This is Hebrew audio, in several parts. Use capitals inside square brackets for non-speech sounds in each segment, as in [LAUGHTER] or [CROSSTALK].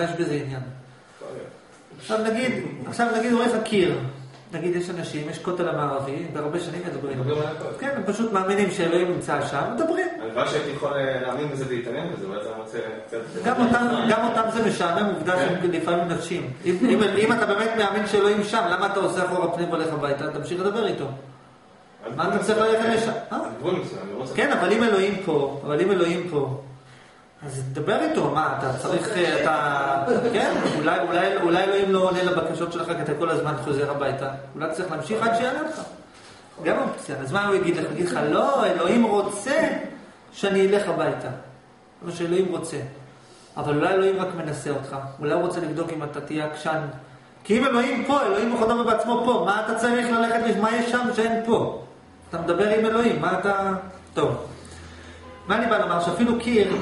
יש בזה עניין. עכשיו נגיד, עכשיו נגיד רואה לך קיר. נגיד יש אנשים, יש כותל המערבי, והרבה שנים מדברים. כן, הם פשוט מאמינים שאלוהים נמצא שם, מדברים. הלוואי שהייתי יכול להאמין בזה ולהתעניין בזה, ואז אני רוצה קצת... גם אותם זה משעמם, עובדה שהם לפעמים נפשים. אם אתה באמת מאמין שאלוהים שם, למה אתה עושה אחורה פנים והולך הביתה? תמשיך לדבר איתו. מה אתה צריך ללכת לשם? כן, אבל אם אלוהים פה, אבל אם אלוהים פה, אז דבר איתו, מה, אתה צריך, אתה, כן, אולי, אולי, אולי אלוהים לא עונה לבקשות שלך, כי אתה כל הזמן חוזר הביתה. אולי צריך להמשיך עד שיענה לך. גם אופציה. אז מה הוא יגיד לך? הוא יגיד לך, לא, אלוהים רוצה שאני אלך הביתה. מה שאלוהים רוצה. אבל אולי אלוהים רק מנסה אותך. אולי הוא רוצה לבדוק אם אתה תהיה עקשן. כי אם אלוהים פה, אלוהים בכבודו ובעצמו פה, מה אתה צריך ללכת, מה יש שם שאין פה? אתה מדבר עם אלוהים, מה אתה... טוב. מה אני בא לומר? שאפילו קיר,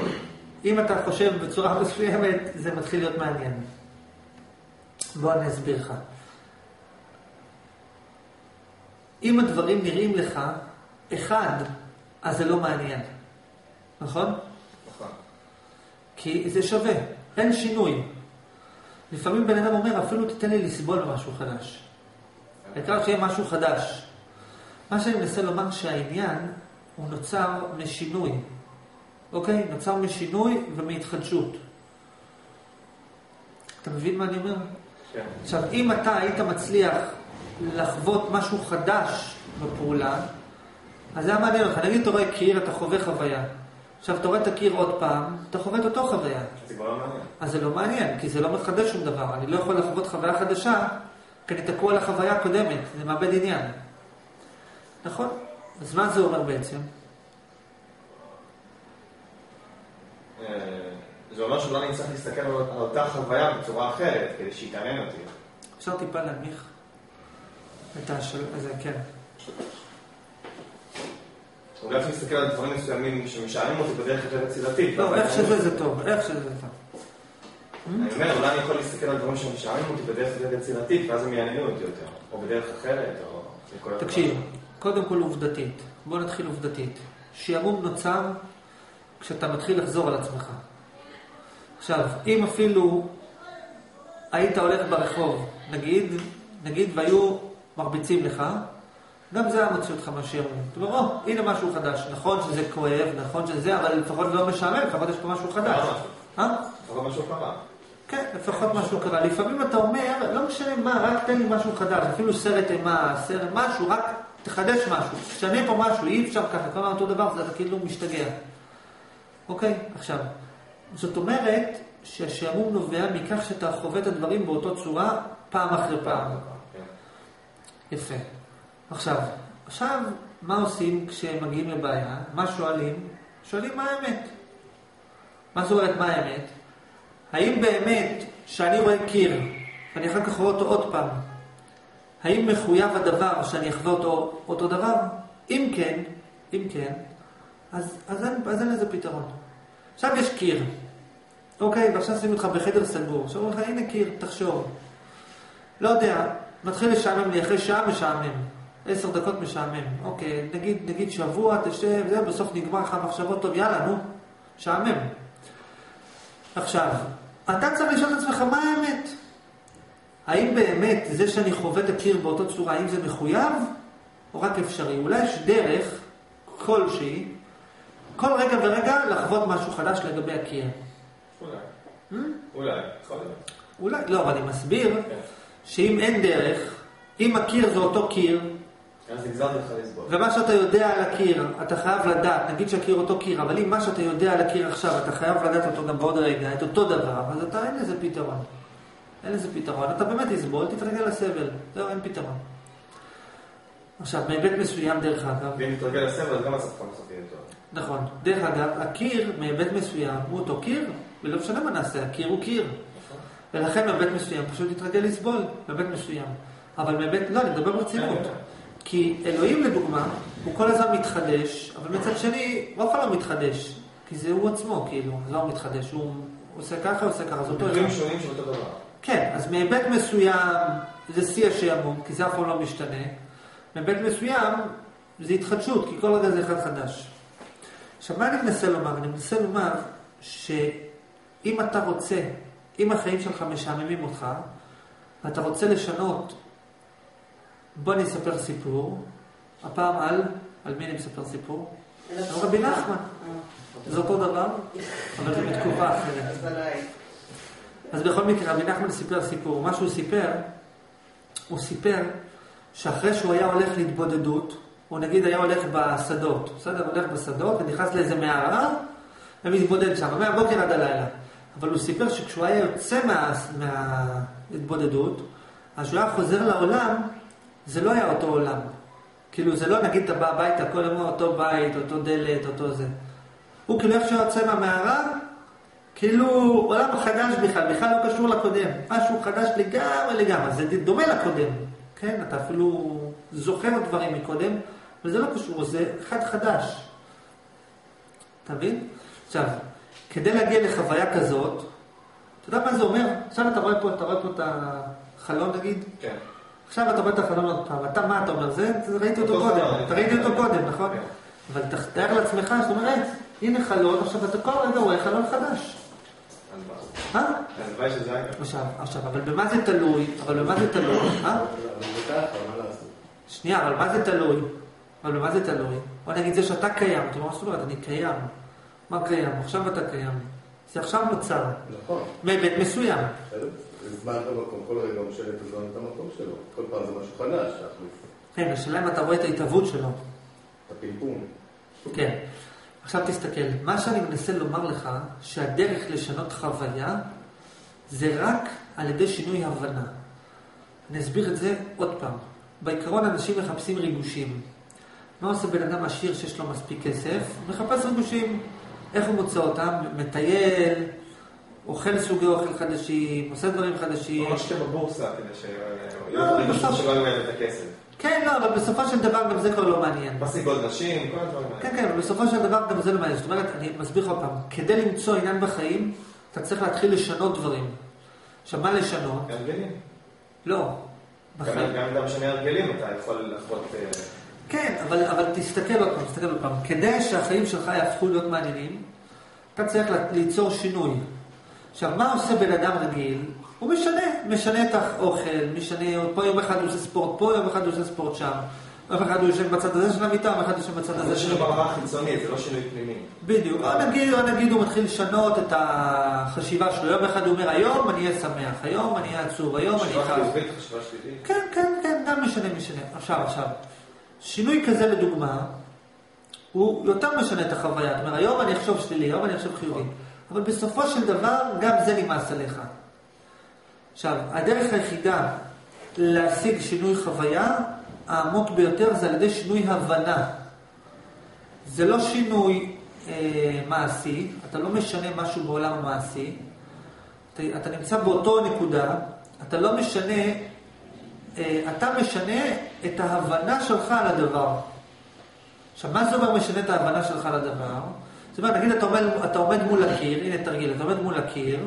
אם אתה חושב בצורה מסוימת, זה מתחיל להיות מעניין. בוא אני אסביר לך. אם הדברים נראים לך, אחד, אז זה לא מעניין. נכון? נכון. כי זה שווה, אין שינוי. לפעמים בן אדם אומר, אפילו תיתן לי לסבול משהו חדש. העיקר שיהיה משהו חדש. מה שאני מנסה לומר שהעניין הוא נוצר משינוי. אוקיי? נוצר משינוי ומהתחדשות. אתה מבין מה אני אומר? כן. עכשיו, אם אתה היית מצליח לחוות משהו חדש בפעולה, אז זה היה מעניין אותך. נגיד אתה רואה קיר, אתה חווה חוויה. עכשיו, אתה רואה את הקיר עוד פעם, אתה חווה את אותו חוויה. זה כבר לא מעניין. אז זה לא מעניין, כי זה לא מחדש שום דבר. אני לא יכול לחוות חוויה חדשה, כי אני תקוע על החוויה הקודמת, זה מאבד עניין. נכון? אז מה זה אומר בעצם? אה, זה אומר שאולי אני צריך להסתכל על אותה חוויה בצורה אחרת, כדי שהיא תעניין אותי. אפשר טיפה להנמיך את השל... זה, כן. אולי צריך להסתכל על דברים מסוימים שמשעממים אותי בדרך יותר יצירתית. לא, איך שזה זה טוב, איך שזה זה טוב. אני אומר, אולי אני יכול להסתכל על דברים שמשעממים אותי בדרך יותר יצירתית, ואז הם יעניינו אותי יותר. או בדרך אחרת, או... תקשיב, קודם כל עובדתית. בוא נתחיל עובדתית. שעמום נוצר כשאתה מתחיל לחזור על עצמך. עכשיו, אם אפילו היית הולך ברחוב, נגיד, נגיד והיו מרביצים לך, גם זה היה מוציא אותך מהשעמום. אתה אומר, או, הנה משהו חדש. נכון שזה כואב, נכון שזה, אבל לפחות לא משעמם, לפחות יש פה משהו חדש. קרה משהו. אה? קרה. כן, לפחות משהו קרה. לפעמים אתה אומר, לא משנה מה, רק תן לי משהו חדש, אפילו סרט אימה, סרט משהו, רק תחדש משהו, תשנה פה משהו, אי אפשר ככה, כל אותו דבר, זה כאילו משתגע. אוקיי, עכשיו, זאת אומרת שהשעמום נובע מכך שאתה חווה את הדברים באותו צורה פעם אחרי פעם. יפה. עכשיו, עכשיו, מה עושים כשמגיעים לבעיה? מה שואלים? שואלים מה האמת. מה זאת אומרת מה האמת? האם באמת שאני רואה קיר, ואני אחר כך רואה אותו עוד פעם, האם מחויב הדבר שאני אחווה אותו אותו דבר? אם כן, אם כן, אז, אז, אין, אז אין לזה פתרון. עכשיו יש קיר, אוקיי, ועכשיו שמים אותך בחדר סגור. עכשיו אומרים לך, הנה קיר, תחשוב. לא יודע, מתחיל לשעמם לי, אחרי שעה משעמם. עשר דקות משעמם. אוקיי, נגיד, נגיד שבוע, תשב, זה, בסוף נגמר לך מחשבות טוב, יאללה, נו, שעמם. עכשיו, אתה צריך לשאול את עצמך, מה האמת? האם באמת זה שאני חווה את הקיר באותה צורה, האם זה מחויב או רק אפשרי? אולי יש דרך כלשהי, כל רגע ורגע לחוות משהו חדש לגבי הקיר. אולי. Hmm? אולי. יכול להיות. אולי, לא, אבל אני מסביר כן. שאם אין דרך, אם הקיר זה אותו קיר. ומה שאתה יודע על הקיר, אתה חייב לדעת, נגיד שהקיר אותו קיר, אבל אם מה שאתה יודע על הקיר עכשיו, אתה חייב לדעת אותו גם בעוד רגע, את אותו דבר, אז אתה אין לזה פתרון. אין לזה פתרון. אתה באמת תסבול, תתרגל לסבל. זהו, אין פתרון. עכשיו, מהיבט מסוים, דרך אגב, ואם נתרגל לסבל, אז גם בסוף יהיה טוב. נכון, דרך אגב, הקיר מהיבט מסוים הוא אותו קיר, ולא משנה מה נעשה, הקיר הוא קיר. נכון? ולכן מהיבט מסוים פשוט תתרגל לסבול, מהיבט מסוים. אבל מהיבט, לא, אני מדבר ברצינות. כן, כי אלוהים לדוגמה, הוא כל הזמן מתחדש, אבל מצד שני, הוא אף פעם לא מתחדש. כי זה הוא עצמו, כאילו, לא הוא מתחדש, הוא עושה ככה, עושה ככה, זה אותו מקרים אחד. שונים של אותו דבר. כן, אז מהיבט מסוים זה שיא השעמום, כי זה אף פעם לא משתנה. מהיבט מסוים זה התחדשות, כי כל רגע זה אחד חדש. עכשיו, מה אני מנסה לומר? אני מנסה לומר שאם אתה רוצה אם החיים שלך משעממים אותך, ואתה רוצה לשנות, בוא אני אספר סיפור, הפעם על, על מי אני מספר סיפור? על רבי נחמן. זה אותו דבר, אבל זה בתקופה אחרת. אז בכל מקרה, רבי נחמן סיפר סיפור. מה שהוא סיפר, הוא סיפר שאחרי שהוא היה הולך להתבודדות, הוא נגיד היה הולך בשדות, בסדר? הולך בשדות ונכנס לאיזה מערה ומתבודד שם, מהבוקר עד הלילה. אבל הוא סיפר שכשהוא היה יוצא מה, מההתבודדות, אז כשהוא היה חוזר לעולם, זה לא היה אותו עולם. כאילו זה לא נגיד אתה בא הביתה, כל יום אותו בית, אותו דלת, אותו זה. הוא כאילו איך שהוא יוצא מהמערה, כאילו עולם חדש בכלל, בכלל לא קשור לקודם. משהו חדש לגמרי לגמרי, זה דומה לקודם. כן, אתה אפילו זוכר דברים מקודם, אבל זה לא קשור, זה אחד חדש. אתה מבין? עכשיו, כדי להגיע לחוויה כזאת, אתה יודע מה זה אומר? עכשיו אתה רואה פה, אתה רואה פה את החלון נגיד? כן. עכשיו אתה רואה את החלון עוד פעם, אתה מה אתה אומר? זה, זה ראיתי אותו קודם, אתה ראיתי אותו קודם, נכון? כן. אבל תאר לעצמך, זאת אומרת, הנה חלון, עכשיו אתה כל רגע רואה חלון חדש. אה? הלוואי שזה היה. עכשיו, עכשיו, אבל במה זה תלוי? אבל במה זה תלוי? אה? שנייה, אבל מה זה תלוי? אבל במה זה תלוי? בוא נגיד זה שאתה קיים, אתה אומר, מה זאת אומרת, אני קיים. מה קיים? עכשיו אתה קיים. זה עכשיו נוצר. נכון. מהיבט מסוים. המקום, כל רגע הוא משנה את הזמן את המקום שלו. כל פעם זה משהו חדש, כן, השאלה אם אתה רואה את ההתהוות שלו. את הפינפון. כן. עכשיו תסתכל, מה שאני מנסה לומר לך, שהדרך לשנות חוויה, זה רק על ידי שינוי הבנה. אני אסביר את זה עוד פעם. בעיקרון אנשים מחפשים ריגושים. מה עושה בן אדם עשיר שיש לו מספיק כסף? מחפש ריגושים. איך הוא מוצא אותם? מטייל, אוכל סוגי אוכל חדשים, עושה דברים חדשים. או משקיע בבורסה כדי ש... לא, יהיה בסוף- שלא להם את הכסף. כן, לא, אבל בסופו של דבר גם זה כבר לא מעניין. משיגות נשים, כל הדברים האלה. כן, כן, אבל בסופו של דבר גם זה לא מעניין. זאת אומרת, אני מסביר לך עוד פעם, כדי למצוא עניין בחיים, אתה צריך להתחיל לשנות דברים. עכשיו, מה לשנות? הרגלים. לא. בחיים. גם משנה הרגלים אתה יכול לחוות... אה, כן, אבל, אבל תסתכל עוד פעם, תסתכל עוד פעם. כדי שהחיים שלך יהפכו להיות מעניינים, אתה צריך ליצור שינוי. עכשיו, מה עושה בן אדם רגיל? הוא משנה, משנה את האוכל, משנה, פה יום אחד הוא עושה ספורט פה, יום אחד הוא עושה ספורט שם. יום אחד הוא יושב בצד הזה של המיטה, יום אחד יושב בצד הזה זה של שינוי המיטה. ברמה החיצונית, זה לא שינוי פנימי. בדיוק. או נגיד, או נגיד הוא מתחיל לשנות את החשיבה שלו. יום אחד הוא אומר, היום אני אהיה שמח, היום אני אהיה עצוב, היום אני חשיבה. חיובית, חשיבה שלילית. כן, כן, כן, גם משנה, משנה. עכשיו, עכשיו. שינוי כזה לדוגמה, הוא יותר משנה את החוויה. זאת אומרת, היום אני אחשוב שלילי, היום אני אחשוב חיובי. אבל בסופו של דבר, גם זה נמאס עליך. עכשיו, הדרך היחידה להשיג שינוי חוויה, העמוק ביותר, זה על ידי שינוי הבנה. זה לא שינוי אה, מעשי, אתה לא משנה משהו בעולם המעשי, אתה, אתה נמצא באותו נקודה, אתה לא משנה, אה, אתה משנה את ההבנה שלך על הדבר. עכשיו, מה זה אומר משנה את ההבנה שלך על הדבר? זאת אומרת, נגיד אתה עומד, אתה עומד מול הקיר, הנה תרגיל, אתה עומד מול הקיר,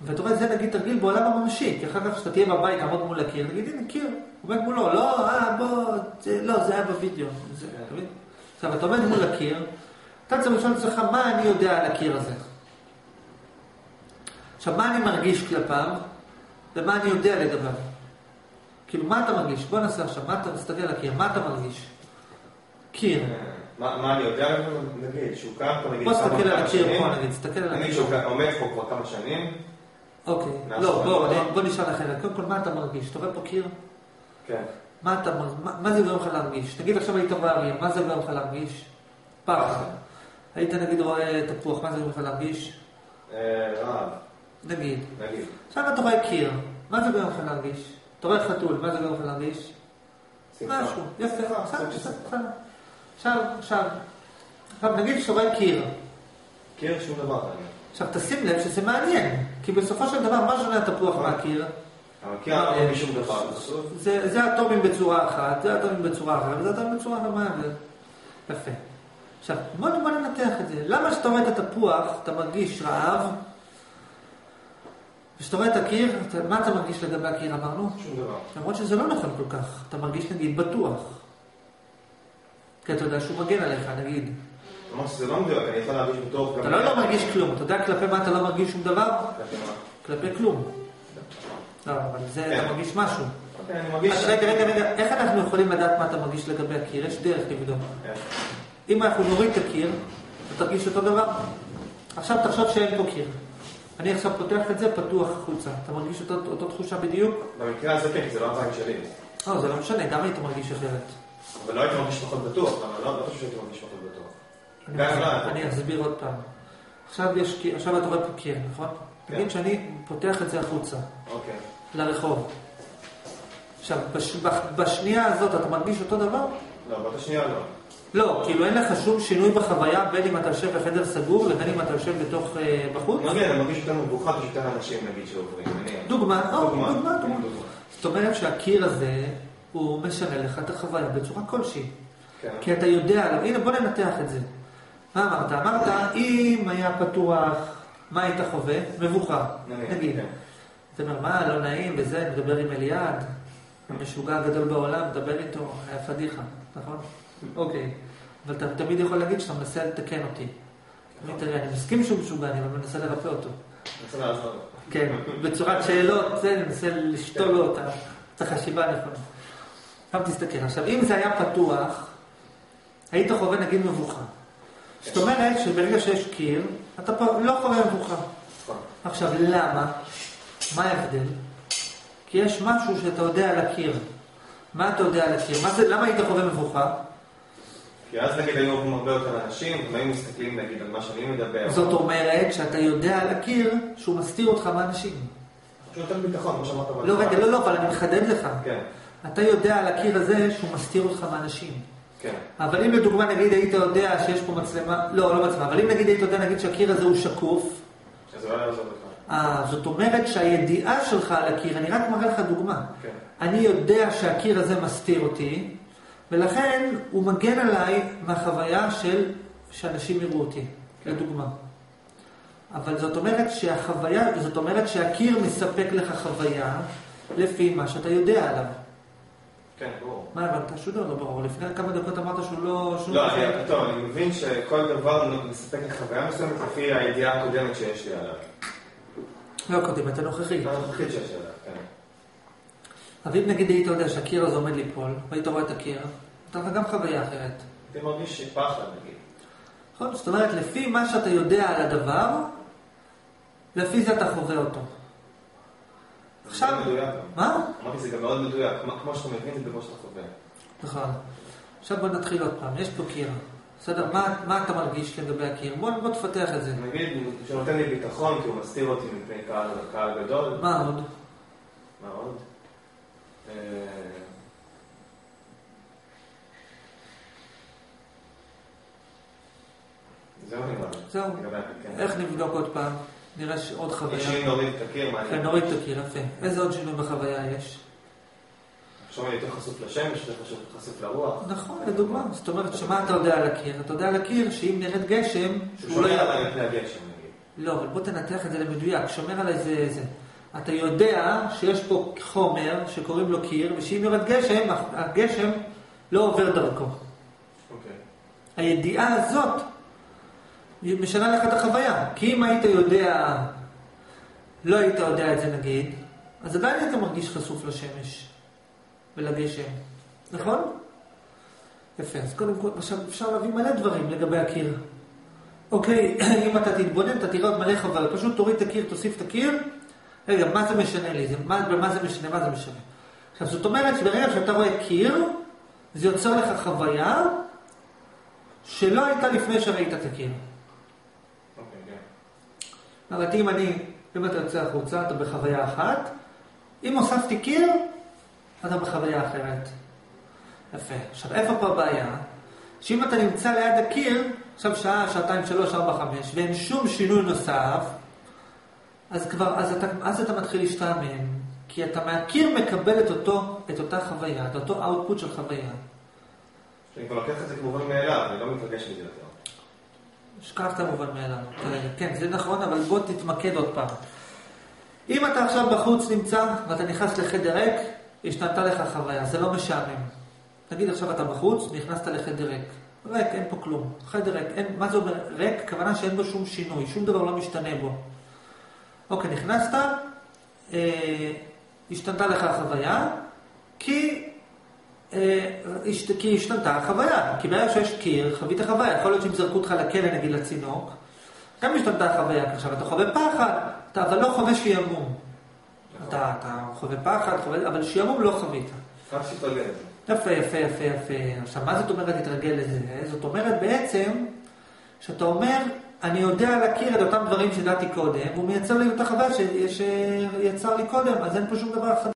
ואתה רואה, זה נגיד תרגיל בעולם הממשי, כי אחר כך כשאתה תהיה בבית, תעמוד מול הקיר, תגיד, הנה קיר, עומד מולו, לא, אה, בוא, זה, לא, זה היה בווידאו, זה, אתה מבין? עכשיו, אתה עומד מול הקיר, אתה צריך לשאול את עצמך, מה אני יודע על הקיר הזה? עכשיו, מה אני מרגיש כלפיו, ומה אני יודע לגביו? כאילו, מה אתה מרגיש? בוא נעשה עכשיו, מה אתה מסתכל על הקיר, מה אתה מרגיש? קיר. אה, מה מה אני יודע, נגיד, שהוא קם פה, נגיד, בוא תסתכל על הקיר. פה, נגיד, תסתכל על הקיר. שהוא קם- עומד פה כבר כמה שנים. אוקיי. לא, בוא, נשאל אחרת. קודם כל, מה אתה מרגיש? אתה רואה פה קיר? כן. מה אתה מר- מה- זה גורם לך להרגיש? נגיד עכשיו היית באוויר, מה זה גורם לך להרגיש? פחד. היית נגיד רואה תפוח, מה זה גורם לך להרגיש? אה, רעב, נגיד. נגיד. עכשיו אתה רואה קיר, מה זה גורם לך להרגיש? אתה רואה חתול, מה זה גורם לך להרגיש? משהו, יפה. עכשיו, עכשיו, עכשיו נגיד שאתה רואה קיר, קיר שום דבר. עכשיו תשים לב שזה מעניין, כי בסופו של דבר מה שונה התפוח מהקיר? לא דבר. בסוף. זה, אטומים בצורה אחת, זה אטומים בצורה אחרת, וזה אטומים בצורה מה ההבדל? יפה. עכשיו, בוא, בוא ננתח את זה. למה כשאתה רואה את התפוח, אתה מרגיש רעב, וכשאתה רואה את הקיר, אתה, מה אתה מרגיש לגבי הקיר, אמרנו? שום דבר. למרות שזה לא נכון כל כך, אתה מרגיש נגיד בטוח. כי אתה יודע שהוא מגן עליך, נגיד. שזה לא מדויק, אני יכול להרגיש בטוח גם... אתה לא לא מרגיש כלום, אתה יודע כלפי מה אתה לא מרגיש שום דבר? כלפי מה? כלפי כלום. לא, אבל זה, כן. אתה מרגיש משהו. אוקיי, אני מרגיש... אז רגע, רגע, רגע, איך אנחנו יכולים לדעת מה אתה מרגיש לגבי הקיר? יש דרך לבדוק. כן. אם אנחנו נוריד את הקיר, אתה תרגיש אותו דבר. עכשיו תחשוב שאין פה קיר. אני עכשיו פותח את זה, פתוח החוצה. אתה מרגיש אותו, אותו תחושה בדיוק? במקרה הזה כן, זה לא הזין שלי. לא, זה לא משנה, גם היית מרגיש אחרת. אבל לא הייתי מרגיש פחות בטוח, אבל לא לא חושב שהייתי מרגיש פחות בטוח. אני לא, אסביר עוד פעם. עכשיו יש קיר, עכשיו אתה רואה פה קיר, נכון? כן. תגיד שאני פותח את זה החוצה, אוקיי. לרחוב. עכשיו, בש, בשנייה הזאת אתה מרגיש אותו דבר? לא, באותה שנייה לא. לא, כאילו אין לך שום שינוי בחוויה בין אם אתה יושב בחדר סגור לבין אם אתה יושב בתוך אה, בחוץ? אני מבין, אני מרגיש יותר מבוכר, יש יותר אנשים נגיד שעוברים. נניח. דוגמה, דוגמה, דוגמה. דוגמה. זאת אומרת שהקיר הזה, הוא משנה לך את החוויה בצורה כלשהי. כן. כי אתה יודע הנה בוא ננתח את זה. מה אמרת? אמרת, אם היה פתוח, מה היית חווה? מבוכה, נגיד. כן. אתה אומר, מה, לא נעים וזה, מדבר עם אליעד, המשוגע הגדול בעולם, מדבר איתו, היה פדיחה, נכון? אוקיי. אבל אתה תמיד יכול להגיד שאתה מנסה לתקן אותי. תמיד תראה, אני מסכים שהוא משוגע, אני מנסה לרפא אותו. כן, בצורת שאלות, זה, אני מנסה לשתול לו אותה, את החשיבה הנכונה. עכשיו תסתכל, עכשיו אם זה היה פתוח, היית חווה נגיד מבוכה. זאת אומרת שברגע שיש קיר, אתה לא חווה מבוכה. נכון. עכשיו, למה? מה ההבדל? כי יש משהו שאתה יודע על הקיר. מה אתה יודע על הקיר? זה, למה היית חווה מבוכה? כי אז נגיד היו עוברים הרבה יותר אנשים, הם היו מסתכלים נגיד על מה שאני מדבר. זאת אומרת שאתה יודע על הקיר שהוא מסתיר אותך מאנשים. יותר ביטחון, כמו שאמרת לא, רגע, לא, לא, אבל אני מחדד לך. כן, אתה יודע על הקיר הזה שהוא מסתיר אותך מאנשים. כן. אבל אם לדוגמה נגיד היית יודע שיש פה מצלמה, לא, לא מצלמה, אבל אם נגיד היית יודע נגיד שהקיר הזה הוא שקוף, אז לא יעזור לך. אה, זאת אומרת שהידיעה שלך על הקיר, אני רק מראה לך דוגמה. כן. אני יודע שהקיר הזה מסתיר אותי, ולכן הוא מגן עליי מהחוויה של שאנשים יראו אותי, כן. לדוגמה. אבל זאת אומרת שהחוויה, זאת אומרת שהקיר מספק לך חוויה לפי מה שאתה יודע עליו. כן, ברור. מה? שום דבר לא ברור. לפני כמה דקות אמרת שהוא לא... לא, אני, טוב, אני מבין שכל דבר מספק לי חוויה מסוימת לפי הידיעה הקודמת שיש לי עליו. לא קודם, אתה נוכחי. הנוכחית שיש לי עליו, כן. אבל אם נגיד היית יודע שהקיר הזה עומד ליפול, והיית רואה את הקיר, הייתה לך גם חוויה אחרת. הייתי מרגיש פחד נגיד. נכון? זאת אומרת, לפי מה שאתה יודע על הדבר, לפי זה אתה חווה אותו. עכשיו-. מה? אמרתי, זה גם מאוד מדויק. כמו- שאתה מבין, זה כמו שאתה חווה. נכון. עכשיו בוא נתחיל עוד פעם, יש פה קיר. בסדר? מה, מה אתה מרגיש לגבי הקיר? בוא, בוא תפתח את זה. נגיד, שנותן לי ביטחון כי הוא מסתיר אותי מפני קהל, קהל גדול. מה עוד? מה עוד? אה, זהו נראה. זהו. כן. איך נבדוק עוד פעם? נראה שעוד יש חוויה. שאם נוריד את הקיר, מה כן, אני... נוריד את הקיר, יפה. איזה עוד שינוי בחוויה יש? עכשיו אני יותר חשוף לשמש, יותר חשוף- לרוח. נכון, לדוגמה. זאת אומרת, שמה אתה יודע על הקיר? אתה יודע על הקיר שאם נרד גשם, שהוא שומר. עליי מפני הגשם, נגיד. לא, אבל בוא תנתח את זה למדויק, שומר עליי זה זה. אתה יודע שיש פה חומר שקוראים לו קיר, ושאם יורד גשם, הגשם לא עובר דרכו. אוקיי. הידיעה הזאת משנה לך את החוויה. כי אם היית יודע, לא היית יודע את זה נגיד, אז עדיין היית מרגיש חשוף לשמש ולגשם, נכון? יפה, אז קודם כל, עכשיו אפשר להביא מלא דברים לגבי הקיר. אוקיי, [CLEARS THROAT] אם אתה תתבונן, אתה תראה עוד מלא חוויות. פשוט תוריד את הקיר, תוסיף את הקיר. רגע, מה זה משנה לי? זה, מה, מה זה משנה? מה זה משנה? עכשיו, זאת אומרת שברגע שאתה רואה קיר, זה יוצר לך חוויה שלא הייתה לפני שראית את הקיר. אומרת, אם אני, אם אתה יוצא החוצה, אתה בחוויה אחת, אם הוספתי קיר, אתה בחוויה אחרת. יפה. עכשיו, איפה פה הבעיה? שאם אתה נמצא ליד הקיר, עכשיו שעה, שעתיים, שלוש, ארבע, חמש, ואין שום שינוי נוסף, אז כבר, אז אתה, אז אתה מתחיל להשתעמם, כי אתה מהקיר מקבל את אותו, את אותה חוויה, את אותו אאוטפוט של חוויה. אני כבר לוקח את זה כמובן מאליו, אני לא מתרגש מזה יותר. שכח את המובן מאליו. כן, זה נכון, אבל בוא תתמקד עוד פעם. אם אתה עכשיו בחוץ נמצא ואתה נכנס לחדר ריק, השתנתה לך חוויה, זה לא משעמם. נגיד עכשיו אתה בחוץ, נכנסת לחדר ריק. ריק, אין פה כלום. חדר ריק, אין, מה זה אומר ריק? כוונה שאין בו שום שינוי, שום דבר לא משתנה בו. אוקיי, נכנסת, אה, השתנתה לך החוויה, כי, כי השתנתה החוויה. כי ברגע שיש קיר, חווית חוויה. יכול להיות שאם זרקו אותך לכלא, נגיד לצינוק, גם השתנתה החוויה. עכשיו, אתה חווה פחד, אתה אבל לא חווה שעמום. אתה, אתה חווה פחד, חווה, אבל שעמום לא חווית. את זה. יפה, יפה, יפה, יפה. עכשיו, מה זאת אומרת להתרגל לזה? זאת אומרת בעצם, שאתה אומר, אני יודע להכיר את אותם דברים שידעתי קודם, והוא מייצר לי את החוויה שיצר לי קודם, אז אין פה שום דבר חדש.